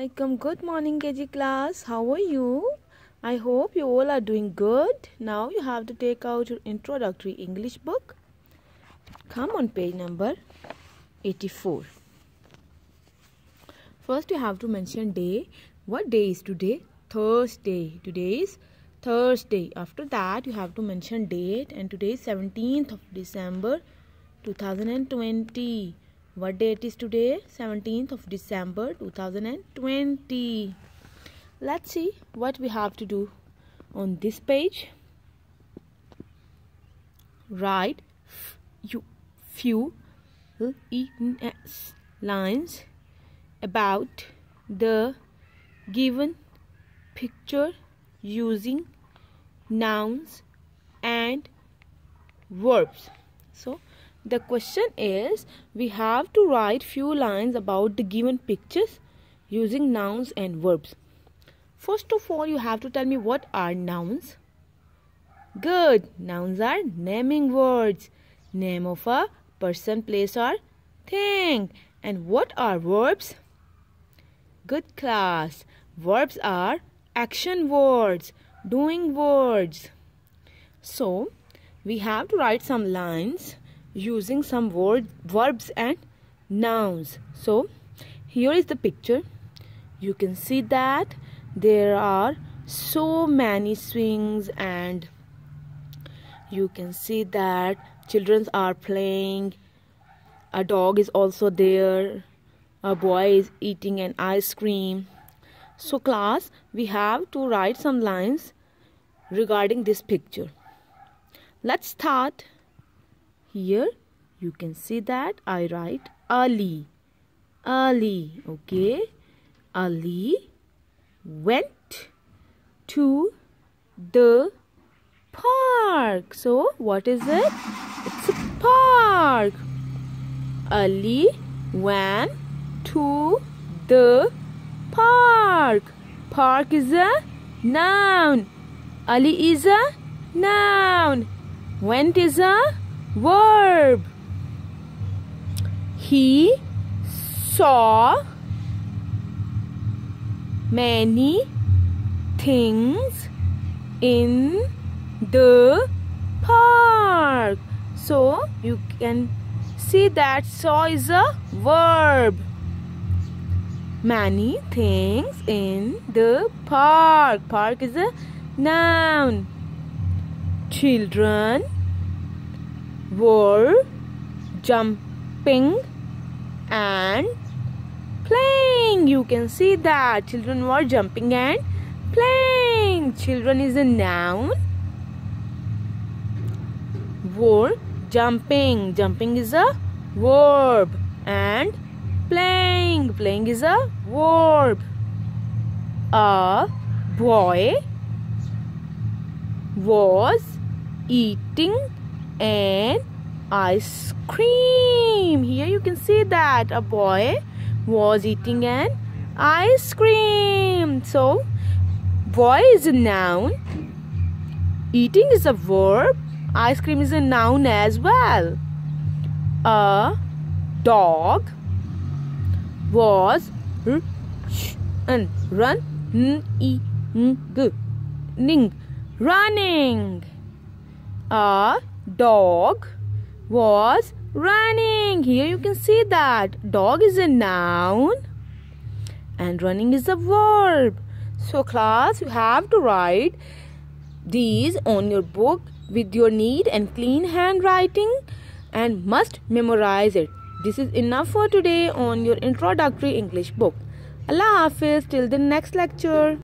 Assalamualaikum. Good morning, KG class. How are you? I hope you all are doing good. Now you have to take out your introductory English book. Come on page number 84. First, you have to mention day. What day is today? Thursday. Today is Thursday. After that, you have to mention date, and today is 17th of December 2020. What date is today? 17th of December 2020. Let's see what we have to do on this page. Write few, few lines about the given picture using nouns and verbs. So the question is we have to write few lines about the given pictures using nouns and verbs. First of all, you have to tell me what are nouns. Good. Nouns are naming words. Name of a person, place or thing. And what are verbs? Good class. Verbs are action words, doing words. So, we have to write some lines using some word verbs and nouns. So here is the picture. You can see that there are so many swings and you can see that children are playing. A dog is also there. A boy is eating an ice cream. So class we have to write some lines regarding this picture. Let's start here you can see that I write Ali. Ali. Okay. Ali went to the park. So what is it? It's a park. Ali went to the park. Park is a noun. Ali is a noun. Went is a verb. He saw many things in the park. So you can see that saw is a verb. Many things in the park. Park is a noun. Children were jumping and playing. You can see that children were jumping and playing. Children is a noun. Were jumping. Jumping is a verb. And playing. Playing is a verb. A boy was eating an ice cream. Here you can see that a boy was eating an ice cream. So, boy is a noun, eating is a verb, ice cream is a noun as well. A dog was and run running. A dog was running. Here you can see that dog is a noun and running is a verb. So class, you have to write these on your book with your neat and clean handwriting and must memorize it. This is enough for today on your introductory English book. Allah Hafiz till the next lecture.